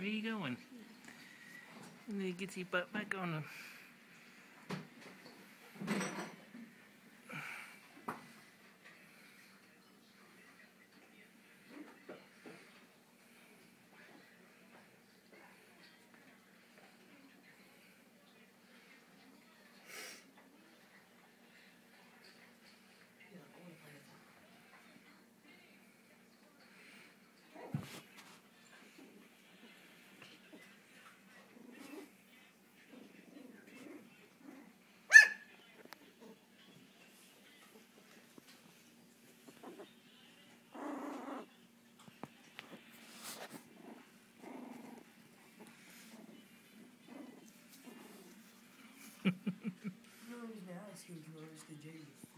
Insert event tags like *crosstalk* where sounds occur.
Where you going? And then get your butt back on them. *laughs* No, he's now asking George the James.